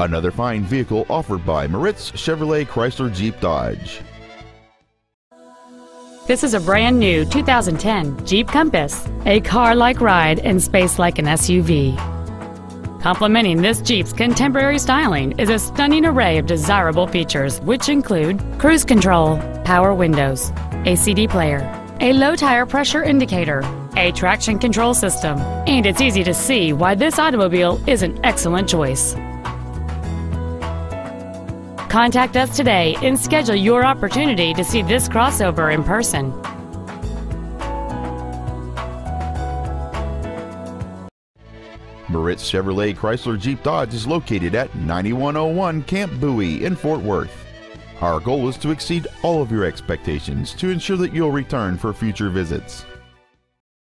Another fine vehicle offered by Moritz Chevrolet Chrysler Jeep Dodge. This is a brand new 2010 Jeep Compass, a car-like ride and space like an SUV. Complementing this Jeep's contemporary styling is a stunning array of desirable features, which include cruise control, power windows, a CD player, a low tire pressure indicator, a traction control system, and it's easy to see why this automobile is an excellent choice. Contact us today and schedule your opportunity to see this crossover in person. Moritz Chevrolet Chrysler Jeep Dodge is located at 9101 Camp Bowie in Fort Worth. Our goal is to exceed all of your expectations to ensure that you'll return for future visits.